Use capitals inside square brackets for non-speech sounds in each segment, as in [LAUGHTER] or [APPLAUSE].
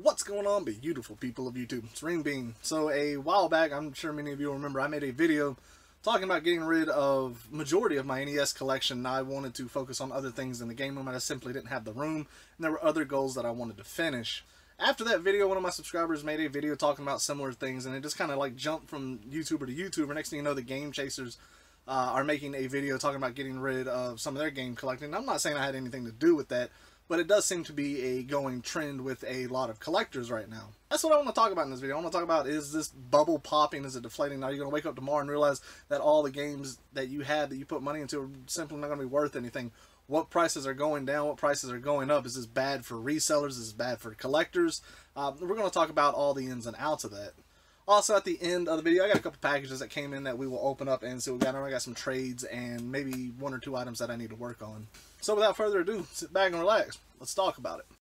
What's going on, beautiful people of YouTube? It's Renebean. So a while back, I'm sure many of you remember, I made a video talking about getting rid of majority of my NES collection. I wanted to focus on other things in the game room, and I simply didn't have the room, and there were other goals that I wanted to finish. After that video, one of my subscribers made a video talking about similar things, and it just kind of like jumped from YouTuber to YouTuber. Next thing you know, the Game Chasers uh, are making a video talking about getting rid of some of their game collecting. I'm not saying I had anything to do with that, but it does seem to be a going trend with a lot of collectors right now. That's what I want to talk about in this video. I want to talk about is this bubble popping, is it deflating? Are you going to wake up tomorrow and realize that all the games that you had that you put money into are simply not going to be worth anything? What prices are going down? What prices are going up? Is this bad for resellers? Is this bad for collectors? Uh, we're going to talk about all the ins and outs of that. Also, at the end of the video, I got a couple packages that came in that we will open up and see what we got. I got some trades and maybe one or two items that I need to work on. So without further ado, sit back and relax. Let's talk about it.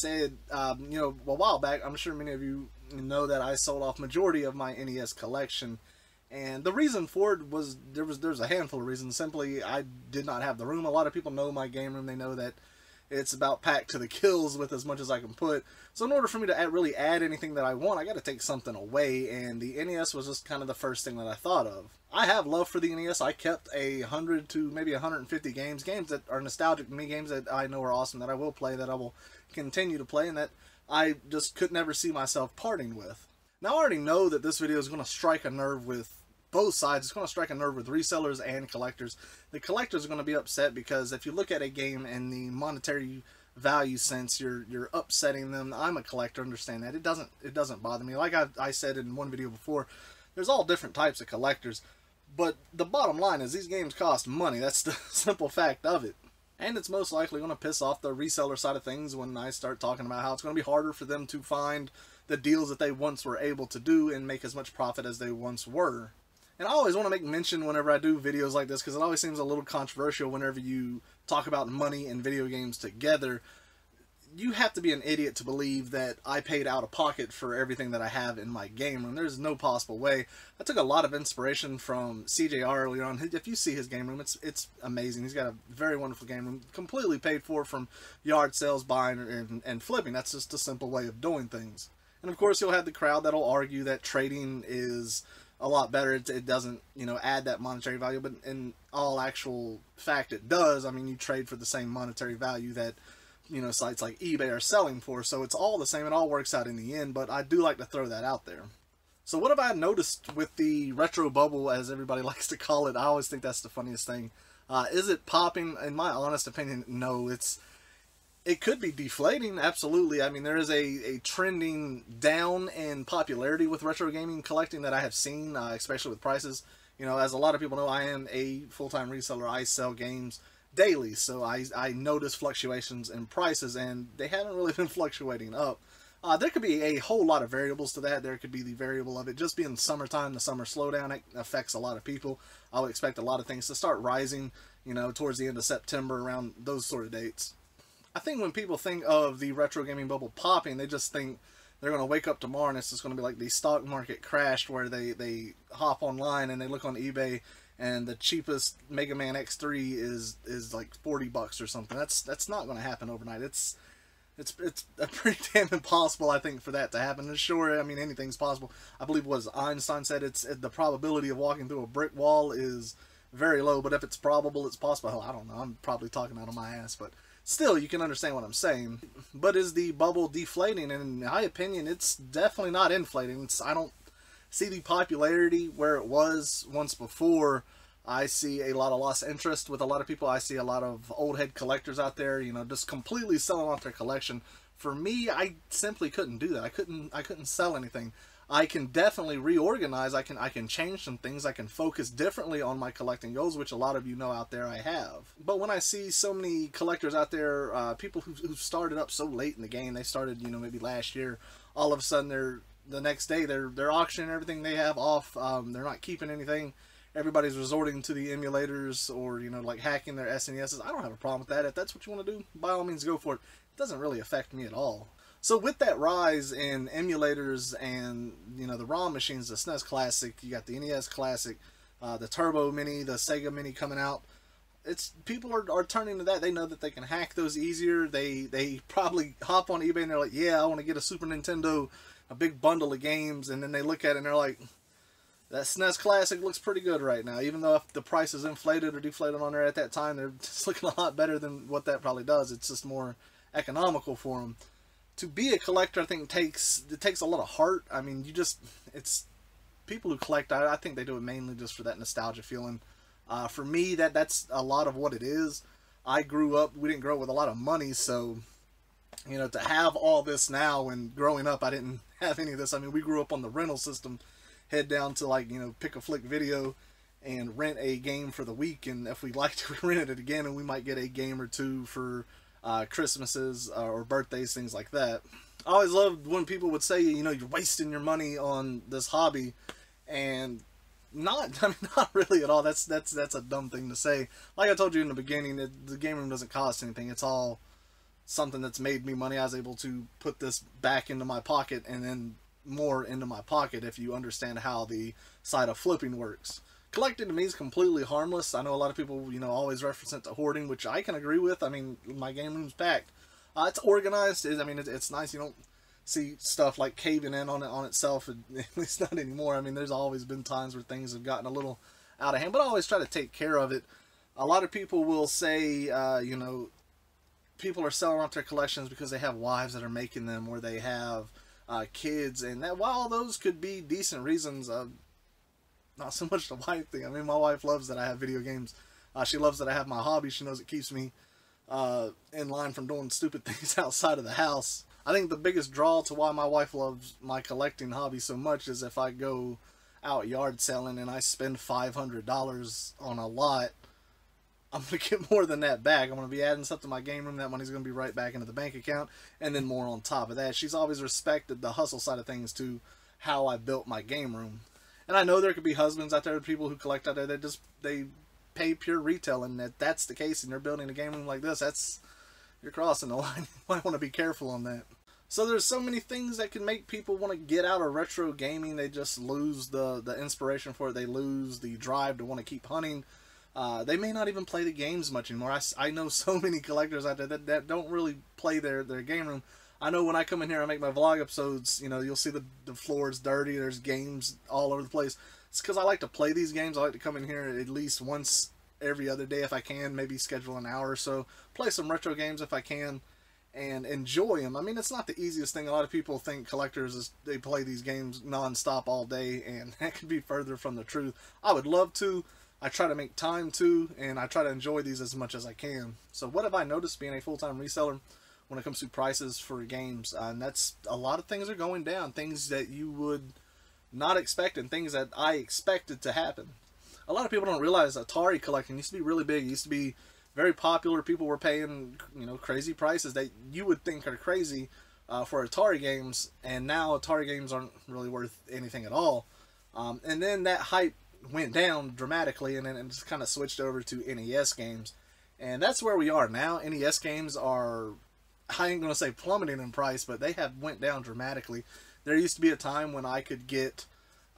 Said, um, you know, a while back, I'm sure many of you know that I sold off majority of my NES collection, and the reason for it was there was there's a handful of reasons. Simply, I did not have the room. A lot of people know my game room. They know that it's about packed to the kills with as much as I can put. So in order for me to add, really add anything that I want, I got to take something away, and the NES was just kind of the first thing that I thought of. I have love for the NES. I kept a hundred to maybe 150 games, games that are nostalgic to me, games that I know are awesome, that I will play, that I will continue to play, and that I just could never see myself parting with. Now I already know that this video is going to strike a nerve with both sides. It's going to strike a nerve with resellers and collectors. The collectors are going to be upset because if you look at a game in the monetary value sense, you're you're upsetting them. I'm a collector, understand that. It doesn't it doesn't bother me. Like I, I said in one video before, there's all different types of collectors. But the bottom line is these games cost money. That's the [LAUGHS] simple fact of it. And it's most likely going to piss off the reseller side of things when I start talking about how it's going to be harder for them to find the deals that they once were able to do and make as much profit as they once were. And I always want to make mention whenever I do videos like this because it always seems a little controversial whenever you talk about money and video games together. You have to be an idiot to believe that I paid out of pocket for everything that I have in my game room. There's no possible way. I took a lot of inspiration from CJR earlier on. If you see his game room, it's it's amazing. He's got a very wonderful game room, completely paid for from yard sales, buying, and, and flipping. That's just a simple way of doing things. And of course, you'll have the crowd that'll argue that trading is a lot better. It, it, doesn't, you know, add that monetary value, but in all actual fact, it does. I mean, you trade for the same monetary value that, you know, sites like eBay are selling for, so it's all the same. It all works out in the end, but I do like to throw that out there. So what have I noticed with the retro bubble, as everybody [LAUGHS] likes to call it? I always think that's the funniest thing. Uh, is it popping? In my honest opinion, no. It's it could be deflating, absolutely. I mean, there is a, a trending down in popularity with retro gaming collecting that I have seen, uh, especially with prices. You know, as a lot of people know, I am a full-time reseller. I sell games daily, so I, I notice fluctuations in prices, and they haven't really [LAUGHS] been fluctuating up. Uh, there could be a whole lot of variables to that. There could be the variable of it just being summertime, the summer slowdown. It affects a lot of people. I would expect a lot of things to start rising, you know, towards the end of September, around those sort of dates. I think when people think of the retro gaming bubble popping, they just think they're going to wake up tomorrow and it's just going to be like the stock market crashed where they, they hop online and they look on eBay and the cheapest Mega Man X3 is is like 40 bucks or something. That's that's not going to happen overnight. It's it's it's [LAUGHS] pretty damn impossible, I think, for that to happen. And sure, I mean anything's possible. I believe was Einstein said it's the probability of walking through a brick wall is very low, but if it's probable, it's possible. Hell, I don't know. I'm probably talking out of my ass, but still, you can understand what I'm saying. But is the bubble deflating? And in my opinion, it's definitely not inflating. It's, I don't see the popularity where it was once before. I see a lot of lost interest with a lot of people. I see a lot of old head collectors out there, you know, just completely selling off their collection. For me, I simply couldn't do that. I couldn't I couldn't sell anything. I can definitely reorganize. I can I can change some things. I can focus differently on my collecting goals, which a lot of you know out there I have. But when I see so many collectors out there, uh, people who who started up so late in the game, they started you know maybe last year, all of a sudden they're the next day they're they're auctioning everything they have off. Um, they're not keeping anything. Everybody's resorting to the emulators or you know like hacking their SNESs. I don't have a problem with that. If that's what you want to do, by all means go for it. It doesn't really affect me at all. So with that rise in emulators and you know the ROM machines, the SNES Classic, you got the NES Classic, uh, the Turbo Mini, the Sega Mini coming out. It's people are, are turning to that. They know that they can hack those easier. They they probably hop on eBay and they're like, yeah, I want to get a Super Nintendo, a big bundle of games, and then they look at it and they're like, that SNES Classic looks pretty good right now. Even though if the price is inflated or deflated on there at that time, they're [LAUGHS] just looking a lot better than what that probably does. It's just more economical for them to be a collector, I think takes it takes a lot of heart. I mean, you just it's people who collect. I, I think they do it mainly just for that nostalgia feeling. Uh, for me, that that's a lot of what it is. I grew up. We didn't grow up with a lot of money, so you know to have all this now. And growing up, I didn't [LAUGHS] have any of this. I mean, we grew up on the rental system. Head down to like you know pick a flick video and rent a game for the week, and if we liked it, [LAUGHS] we rented it again, and we might get a game or two for uh, Christmases uh, or birthdays, things like that. I always loved when people would say, you know, you're wasting your money on this hobby, and not, [LAUGHS] I mean, not really at all. That's that's that's a dumb thing to say. Like I told you in the beginning, it, the game room doesn't cost anything. It's all something that's made me money. I was able to put this back into my pocket and then more into my pocket if you understand how the side of flipping works collecting to me is completely harmless. I know a lot of people, you know, always reference it to hoarding, which I can agree with. I mean, my game room's packed. Uh, it's organized. I mean, it's, it's nice. You don't see stuff like caving in on it on itself. [LAUGHS] At least not anymore. I mean, there's always been times where things have gotten a little out of hand, but I always try to take care of it. A lot of people will say, uh, you know, people are selling off their collections because they have wives that are making them, or they have uh, kids, and that while those could be decent reasons, uh, not so much the wife thing. I mean, my wife loves that I have video games. Uh, she loves that I have my hobby. She knows it keeps me uh, in line from doing stupid [LAUGHS] things outside of the house. I think the biggest draw to why my wife loves my collecting hobby so much is if I go out yard selling and I spend $500 on a lot, I'm going [LAUGHS] to get more than that back. I'm going to be adding stuff to my game room. That money's going to be right back into the bank account. And then more on top of that. She's always respected the hustle side of things to how I built my game room. And I know there could be husbands out there, people who collect out there that just they pay pure retail, and that that's the case, and they're building a game room like this. That's you're crossing the [LAUGHS] line. you might want to be careful on that. So there's so many things that can make people want to get out of retro gaming. They just lose the the inspiration for it. They lose the drive to want to keep hunting. Uh, they may not even play the games much anymore. I, I know [LAUGHS] so many collectors out there that, that don't really play their, their game room. I know when I come in here and make my vlog episodes, you know, you'll see the, the floor is dirty. There's games all over the place. It's because I like to play these games. I like to come in here at least once every other day if I can. Maybe schedule an hour or so. Play some retro games if I can and enjoy them. I mean, it's not the easiest thing. A lot of people think collectors is they play these games nonstop all day, and [LAUGHS] that could be further from the truth. I would love to. I try to make time to, and I try to enjoy these as much as I can. So, what have I noticed being a full time reseller? When it comes to prices for games. Uh, and that's a lot of things are going down, things that you would not expect and things that I expected to happen. A lot of people don't realize Atari collecting used to be really big. It used to be very popular. People were paying, you know, crazy prices that you would think are crazy uh, for Atari games, and now Atari games aren't really worth anything at all. Um, and then that hype went down dramatically, and then it just kind of switched over to NES games, and that's where we are now. NES games are I ain't gonna say plummeting in price, but they have went down dramatically. There used to be a time when I could get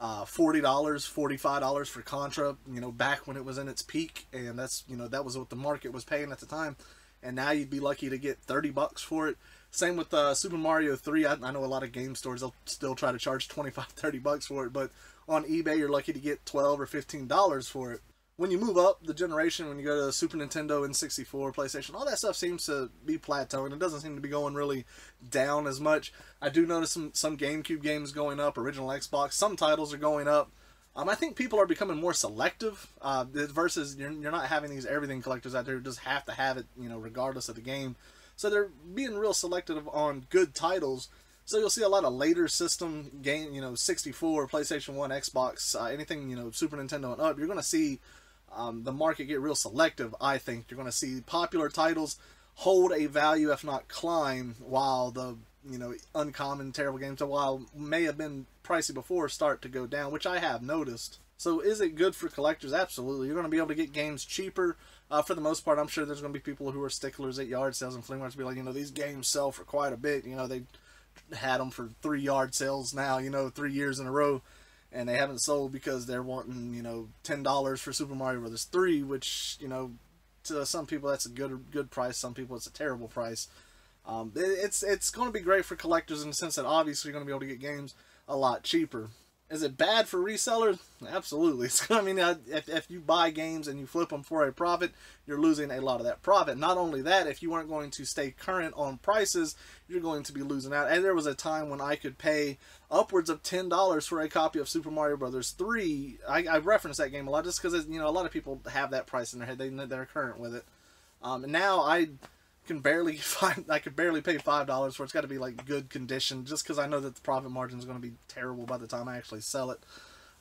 uh, forty dollars, forty five dollars for Contra. You know, back when it was in its peak, and that's you know that was what the market was paying at the time. And now you'd be lucky to get thirty bucks for it. Same with uh, Super Mario 3. I, I, know a lot of game stores they'll still try to charge 25, [LAUGHS] 30 bucks for it, but on eBay you're lucky to get 12 or 15 dollars for it when you move up the generation, when you go to Super Nintendo, N64, PlayStation, all that stuff seems to be plateauing. It doesn't seem to be going really down as much. I do notice some, some GameCube games going up, original Xbox. Some titles are going up. Um, I think people are becoming more selective uh, versus you're, you're not having these everything collectors out there who just have to have it, you know, regardless of the game. So they're being real selective on good titles So you'll see a lot of later system game, you know, 64, PlayStation 1, Xbox, uh, anything, you know, Super Nintendo and up. You're going to see um, the market get real selective, I think. You're going to see popular titles hold a value, if not climb, while the, you know, uncommon, terrible games, while may have been pricey before, start to go down, which I have noticed. So is it good for collectors? Absolutely. You're going to be able to get games cheaper. Uh, for the most part, I'm sure there's going to be people who are sticklers at yard sales and flea markets be like, you know, these games sell for quite a bit. You know, they had them for three yard sales now, you know, three years in a row, and they haven't sold because they're wanting, you know, ten dollars for Super Mario Brothers three, which you know, to some people that's a good good price. Some people it's a terrible price. Um, it, it's it's going to be great for collectors in the sense that obviously you're going to be able to get games a lot cheaper. Is it bad for resellers? Absolutely. [LAUGHS] It's, I mean, if, if you buy games and you flip them for a profit, you're losing a lot of that profit. Not only that, if you aren't going to stay current on prices, you're going to be losing out. And there was a time when I could pay upwards of $10 for a copy of Super Mario Brothers 3. I, I reference that game a lot just because, you know, a lot of people have that price in their head. They, they're current with it. Um, and now I can barely [LAUGHS] find I could barely pay five dollars for it. It's got to be like good condition, just because I know that the profit margin is going to be terrible by the time I actually sell it.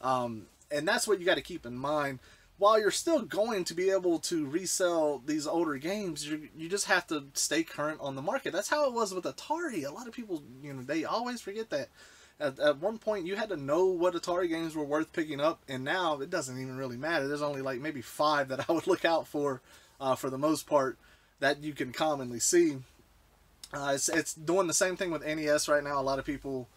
Um, and that's what you got to keep in mind. While you're still going to be able to resell these older games, you you just have to stay current on the market. That's how it was with Atari. A lot of people, you know, they always forget that. At, at one point, you had to know what Atari games were worth picking up, and now it doesn't even really matter. There's only like maybe five that I would look out for, uh, for the most part that you can commonly see. Uh, it's, it's doing the same thing with NES right now. A lot of people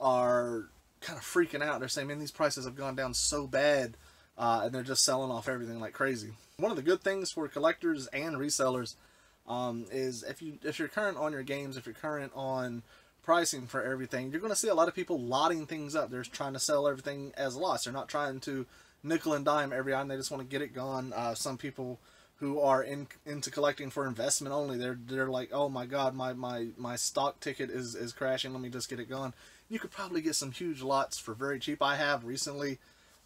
are kind of freaking out. They're saying, man, these prices have gone down so bad, uh, and they're just selling off everything like crazy. One of the good things for collectors and resellers um, is if you if you're current on your games, if you're current on pricing for everything, you're going to see a lot of people lotting things up. They're trying to sell everything as loss. They're not trying to nickel and dime every item. They just want to get it gone. Uh, some people who are in, into collecting for investment only. They're they're like, oh my god, my, my, my stock ticket is, is crashing. Let me just get it gone. You could probably get some huge lots for very cheap. I have recently,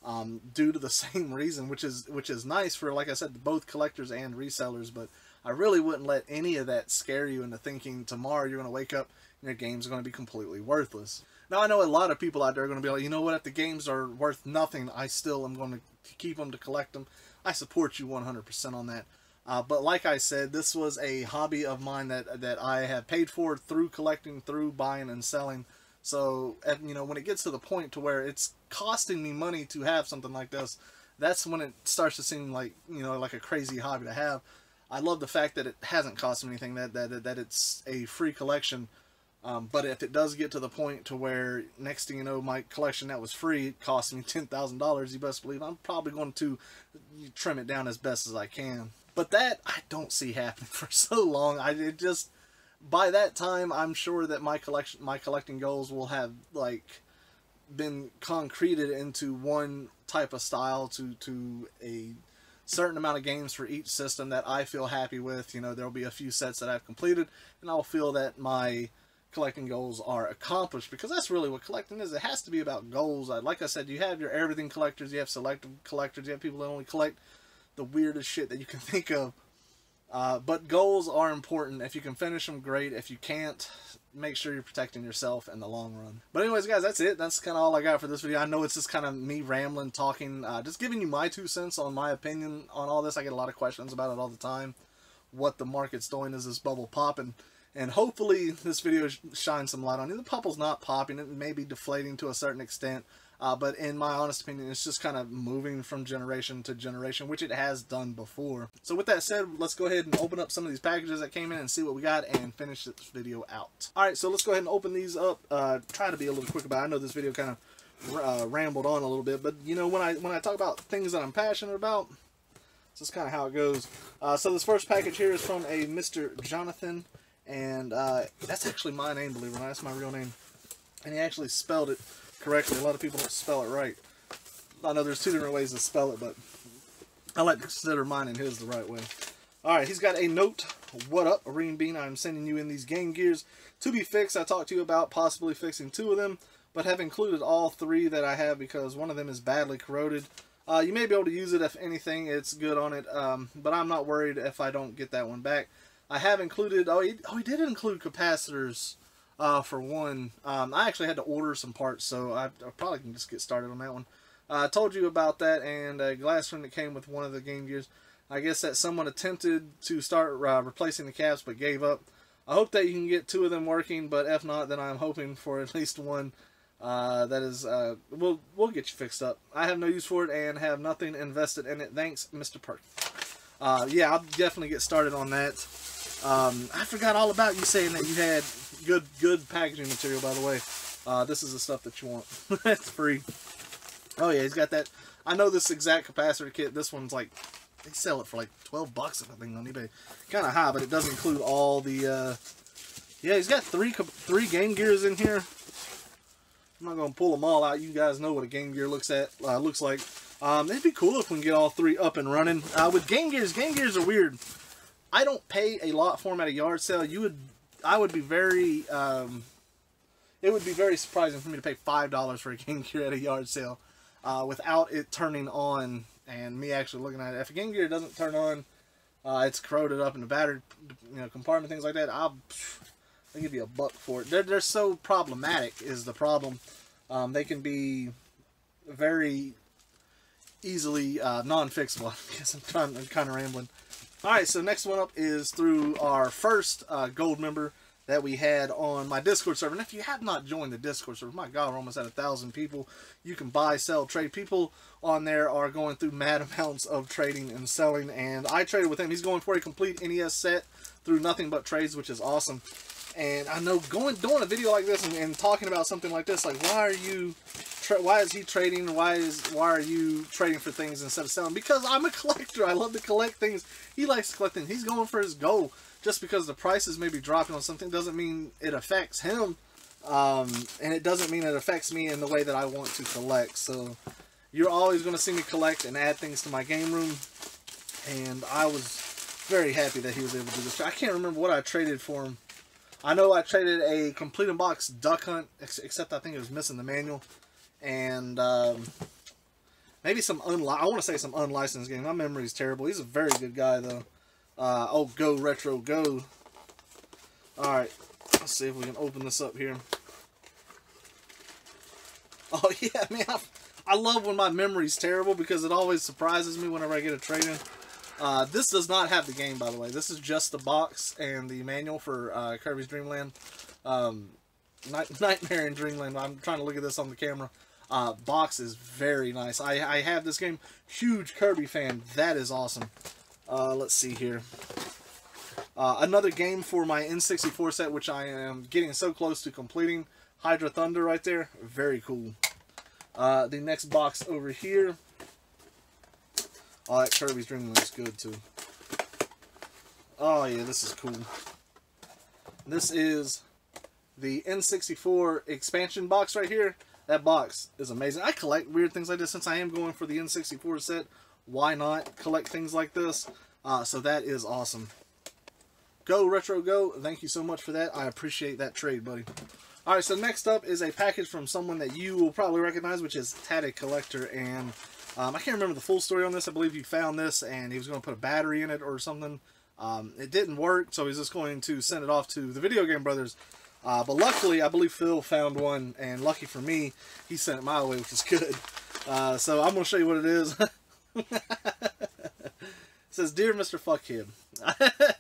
um, due to the [LAUGHS] same reason, which is which is nice for like I said, both collectors and resellers. But I really wouldn't let any of that scare you into thinking tomorrow you're going to wake up and your game's going to be completely worthless. Now I know a lot of people out there are going to be like, you know what? If the games are worth nothing, I still am going to keep them to collect them. I support you 100% on that. Uh, but like I said, this was a hobby of mine that that I have paid for through collecting, through buying and selling. So, and, you know, when it gets to the point to where it's costing me money to have something like this, that's when it starts to seem like, you know, like a crazy hobby to have. I love the fact that it hasn't cost me anything, that, that, that it's a free collection um, but if it does get to the point to where next thing you know, my collection that was free cost me [LAUGHS] ten thousand dollars, you best believe I'm probably going to trim it down as best as I can. But that I don't see happening [LAUGHS] for so long. I it just by that time I'm sure that my collection, my collecting goals will have like been concreted into one type of style to to a certain amount of games for each system that I feel happy with. You know, there'll be a few sets that I've completed, and I'll feel that my collecting goals are accomplished because that's really what collecting is. It has to be about goals. Like I said, you have your everything collectors, you have selective collectors, you have people that only collect the weirdest shit that you can [LAUGHS] think of. Uh, but goals are important. If you can finish them, great. If you can't, make sure you're protecting yourself in the long run. But anyways, guys, that's it. That's kind of all I got for this video. I know it's just kind of me rambling, talking, uh, just giving you my two cents on my opinion on all this. I get a lot of questions about it all the time. What the market's doing is this bubble popping and hopefully this video shines some light on it. The bubble's not popping, it may be deflating to a certain extent, uh, but in my honest opinion, it's just kind of moving from generation to generation, which it has done before. So with that said, let's go ahead and open up some of these packages that came in and see what we got and finish this video out. Alright, so let's go ahead and open these up. Uh, try to be a little quick about it. I know this video kind of uh, rambled on a little bit, but you know, when I, when I talk about things that I'm passionate about, this is kind of how it goes. Uh, so this first package here is from a Mr. Jonathan and uh, that's actually my name, believe it or not. That's my real name. And he actually spelled it correctly. A lot of people don't spell it right. I know there's two different ways to spell it, but I like to consider mine and his the right way. Alright, he's got a note. What up, Green Bean? I'm sending you in these Game Gears to be fixed. I talked to you about possibly fixing two of them, but have included all three that I have because one of them is badly corroded. Uh, you may be able to use it if anything, it's good on it, um, but I'm not worried if I don't get that one back. I have included, oh he, oh, he did include capacitors uh, for one. Um, I actually had to order some parts, so I, I probably can just get started on that one. Uh, I told you about that and a glass rim that came with one of the Game Gears. I guess that someone attempted to start uh, replacing the caps but gave up. I hope that you can get two of them working, but if not, then I'm hoping for at least one. Uh, that is, uh, we'll we'll get you fixed up. I have no use for it and have nothing invested in it. Thanks, Mr. Perk. Uh, yeah, I'll definitely get started on that. Um, I forgot all about you saying that you had good good packaging material. By the way, uh, this is the stuff that you want. [LAUGHS] That's free. Oh yeah, he's got that. I know this exact capacitor kit. This one's like they sell it for like 12 bucks I think on eBay. Kind of high, but it does include all the. Uh, yeah, he's got three three Game Gears in here. I'm not gonna pull them all out. You guys know what a Game Gear looks at uh, looks like. Um, it'd be cool if we can get all three up and running. Uh, with Game Gears, Game Gears are weird. I don't pay a lot for them at a yard sale. You would, I would be very, um, it would be very surprising for me to pay five dollars for a [LAUGHS] Game Gear at a yard sale, uh, without it turning on and me actually looking at it. If a Game Gear doesn't turn on, uh, it's corroded up in the battery, you know, compartment, things like that. I'll, I'll give you a buck for it. They're they're so problematic is the problem. Um, they can be very easily uh, non-fixable. [LAUGHS] I guess I'm, I'm kind of rambling. All right, so next one up is through our first uh, gold member that we had on my Discord server. And if you have not joined the Discord server, my God, we're almost at a thousand people. You can buy, sell, trade. People on there are going through mad [LAUGHS] amounts of trading and selling. And I traded with him. He's going for a complete NES set through nothing but trades, which is awesome. And I know going doing a video like this and, and talking about something like this, like why are you, why is he trading? Why is why are you trading for things instead of selling? Because I'm a [LAUGHS] collector. I love to collect things. He likes collecting. He's going for his goal. Just because the prices may be dropping on something doesn't mean it affects him, um, and it doesn't mean it affects me in the way that I want to collect. So you're always going to see me collect and add things to my game room, and I was very happy that he was able to do this. I can't remember what I traded for him. I know I traded a complete in box duck hunt, except I think it was missing the manual, and um, maybe some I want to say some unlicensed game. My memory is terrible. He's a very good guy though. Uh, oh, go retro, go. All right, let's see if we can open this up here. [LAUGHS] Oh yeah, man, I, I love when my memory's terrible because it always surprises me whenever I get a trade in. Uh, this does not have the game, by the way. This is just the box and the manual for uh, Kirby's Dream Land. Um, Night [LAUGHS] Nightmare in Dreamland. I'm trying to look at this on the camera. Uh, box is very nice. I, I have this game. Huge Kirby fan. That is awesome. Uh, let's see here. Uh, another game for my N64 set, which I am getting so close to completing. Hydro Thunder right there. Very cool. Uh, the next box over here Oh, that Kirby's Dream looks good too. Oh yeah, this is cool. This is the N64 expansion box right here. That box is amazing. I collect weird things like this since I am going for the N64 set. Why not collect things like this? Uh, so that is awesome. Go Retro Go. Thank you so much for that. I appreciate that trade, buddy. Alright, so next up is a package from someone that you will probably recognize, which is Tatted Collector. And um, I can't remember the full story on this. I believe he found this and he was going to put a battery in it or something. Um, it didn't work, so he's just going to send it off to the Video Game Brothers. Uh, but luckily, I believe Phil found one, and lucky for me, he sent it my way, which is good. Uh, so I'm going to show you what it is. [LAUGHS] it says, Dear Mr. Fuckhead,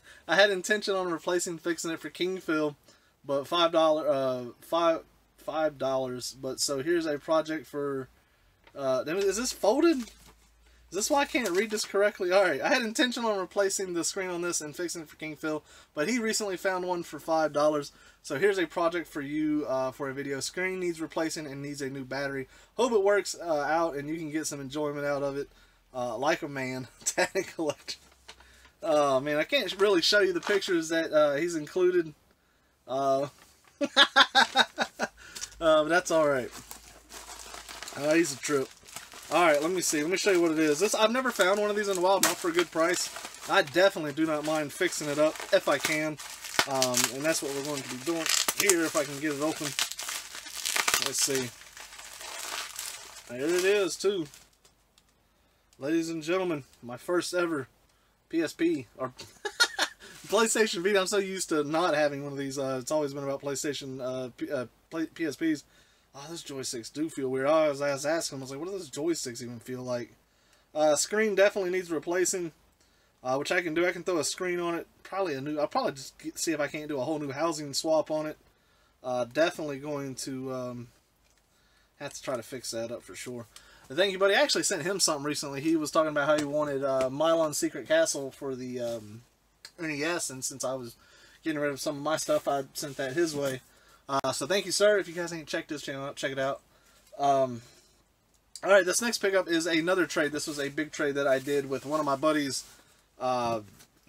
[LAUGHS] I had intention on replacing fixing it for King Phil, but five dollar, uh, five five dollars. But so here's a project for uh, is this folded? Is this why I can't read this correctly? Alright, I had intention on replacing the screen on this and fixing it for King Phil, but he recently found one for $5. So here's a project for you uh, for a video. Screen needs replacing and needs a new battery. Hope it works uh, out and you can get some enjoyment out of it. Uh, like a man, [LAUGHS] Tatted Collector. Oh man, I can't really show you the pictures that uh, he's included. Uh, [LAUGHS] uh, but that's alright. Uh, he's a trip. Alright, let me see. Let me show you what it is. This I've never found one of these in a while, not for a good price. I definitely do not mind fixing it up if I can. Um, and that's what we're going to be doing here if I can get it open. Let's see. There it is, too. Ladies and gentlemen, my first ever PSP, or [LAUGHS] PlayStation Vita. I'm so used to not having one of these. Uh, it's always been about PlayStation uh, uh, PSPs. Oh, those joysticks do feel weird. I was, I was asking, I was like, what do those joysticks even feel like? Uh, screen definitely needs replacing, uh, which I can do. I can throw a screen on it. Probably a new. I'll probably just get, see if I can't do a whole new housing swap on it. Uh, definitely going to um, have to try to fix that up for sure. And thank you, buddy. I actually sent him something recently. He was talking about how he wanted uh, Milon Secret Castle for the um, NES, and since I was getting rid of some of my stuff, I sent that his way. Uh, so thank you, sir. If you guys ain't checked this channel out, check it out. Um, all right, this next pickup is another trade. This was a big trade that I did with one of my buddies. Uh,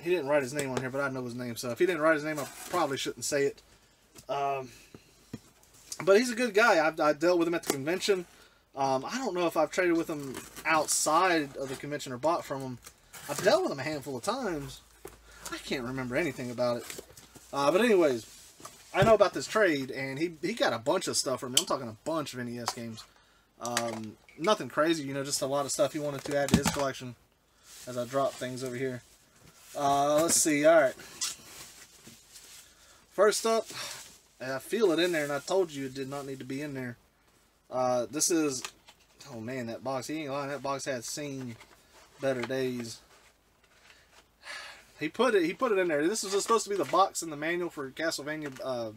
he didn't write his name on here, but I know his name. So if he didn't write his name, I probably shouldn't say it. Um, but he's a good guy. I, I dealt with him at the convention. Um, I don't know if I've traded with him outside of the convention or bought from him. I've dealt with him a handful of times. I can't remember anything about it. Uh, but anyways, I know about this trade, and he, he got a bunch of stuff from me. I'm talking a bunch of NES games. Um, nothing crazy, you know, just a lot of stuff he wanted to add to his collection as I drop things over here. Uh, let's see, alright. First up, I feel it in there, and I told you it did not need to be in there. Uh, this is, oh man, that box, he ain't lying, that box had seen better days. He put it, he put it in there. This was supposed to be the box in the manual for Castlevania, uh,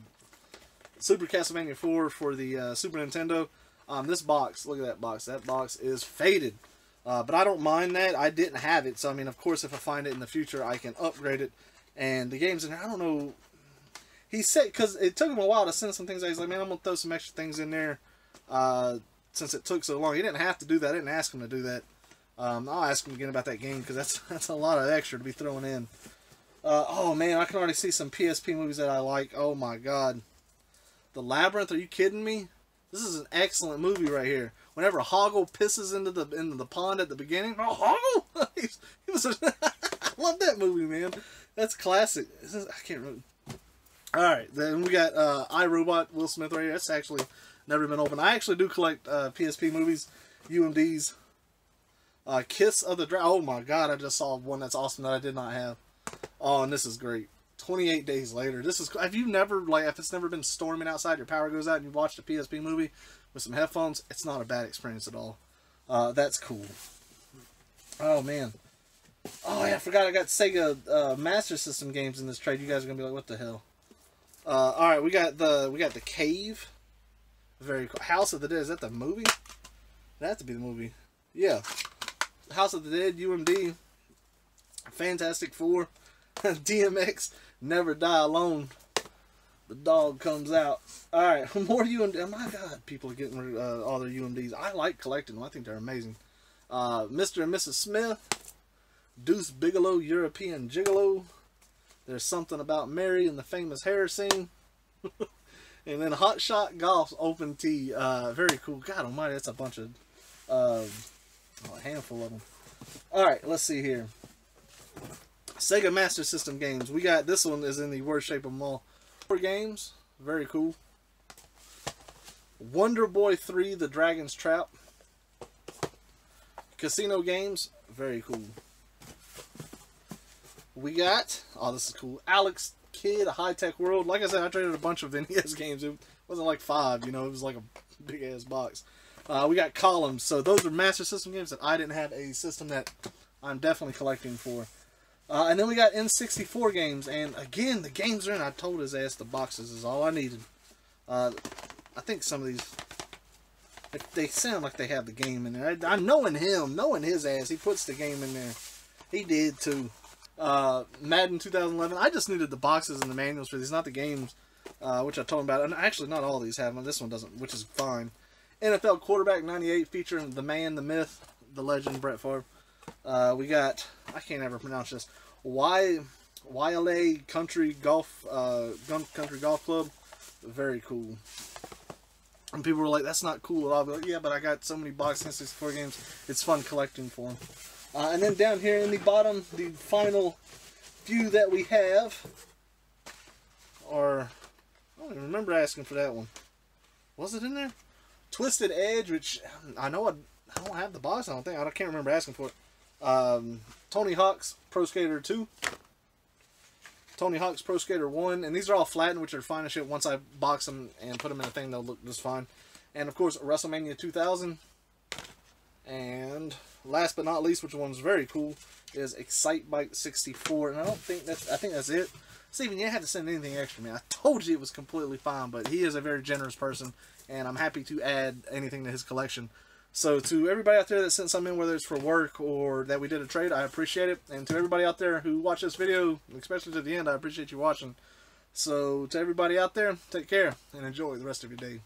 Super Castlevania 4 for the uh, Super Nintendo. Um, this box, look at that box. That box is faded. Uh, but I don't mind that. I didn't have it. So, I mean, of course, if I find it in the future, I can upgrade it. And the game's in there. I don't know. He said, because it took him a while to send some things. He's like, man, I'm to throw some extra things in there uh, since it took so long. He didn't have to do that. I didn't ask him to do that. Um, I'll ask him again about that game because that's, [LAUGHS] that's a lot of extra to be throwing in. Uh, oh, man, I can already see some PSP movies that I like. Oh, my God. The Labyrinth, are you kidding me? This is an excellent movie right here. Whenever Hoggle pisses into the into the pond at the beginning, oh Hoggle! [LAUGHS] he was. A, [LAUGHS] I love that movie, man. That's classic. Is, I can't remember. All right, then we got uh, iRobot Will Smith right here. That's actually never been opened. I actually do collect uh, PSP movies, UMDs. Uh, Kiss of the Dragon. Oh my God! I just saw one that's awesome that I did not have. Oh, and this is great. 28 days later. This is have you never like if it's never been storming outside, your power goes out, and you watched a PSP movie with some headphones. It's not a bad experience at all. Uh, that's cool. Oh man. Oh yeah, I forgot I got Sega uh, Master System games in this trade. You guys are gonna be like, what the hell? Uh, all right, we got the we got the Cave. Very cool. House of the Dead. Is that the movie? That has to be the movie. Yeah. House of the Dead, UMD. Fantastic Four. [LAUGHS] DMX, Never Die Alone. The dog comes out. Alright, [LAUGHS] more UMD. Oh my god, people are getting rid of uh, all their UMDs. I like collecting them. I think they're amazing. Uh, Mr. and Mrs. Smith. Deuce Bigalow, European Gigolo. There's something about Mary and the famous hair scene. [LAUGHS] and then Hot Shot Golf's Open Tee. Uh, very cool. God almighty, that's a bunch of... A handful of them. Alright, let's see here. Sega Master System games. We got this one is in the worst shape of them all. Four games, very cool. Wonder Boy 3: The Dragon's Trap. Casino games, very cool. We got oh this is cool. Alex Kidd, a high tech world. Like I said, I traded a bunch of [LAUGHS] NES games. It wasn't like five, you know. It was like a big ass box. Uh, we got columns. So those are Master System games that I didn't have a system that I'm definitely collecting for. Uh, and then we got N64 games, and again, the games are in. I told his ass the boxes is all I needed. Uh, I think some of these, they sound like they have the game in there. I, am knowing him, knowing his ass, he puts the game in there. He did too. Uh, Madden 2011, I just needed the boxes and the manuals for these, not the games, uh, which I told him about. And actually, not all these have them. This one doesn't, which is fine. NFL Quarterback 98 featuring the man, the myth, the legend, Brett Favre. Uh, we got, I can't ever pronounce this, Y, YLA Country Golf, uh, Country Golf Club. Very cool. And people were like, that's not cool at all. But yeah, but I got so many box N64 games. It's fun collecting for them. Uh, and then down here in the bottom, the final few that we have are, I don't even remember asking for that one. Was it in there? Twisted Edge, which I know I, I don't have the box, I don't think. I can't remember asking for it. Um, Tony Hawk's Pro Skater 2. Tony Hawk's Pro Skater 1, and these are all flattened, which are fine as shit. Once I box them and put them in a thing, they'll look just fine. And of course, WrestleMania 2000. And last but not least, which one's very cool, is Excitebike 64. And I don't think that's, I think that's it. Steven, you had to send anything extra me. I told you it was completely fine, but he is a very generous person, and I'm happy to add anything to his collection. So to everybody out there that sent something in, whether it's for work or that we did a trade, I appreciate it. And to everybody out there who watched this video, especially to the end, I appreciate you watching. So to everybody out there, take care and enjoy the rest of your day.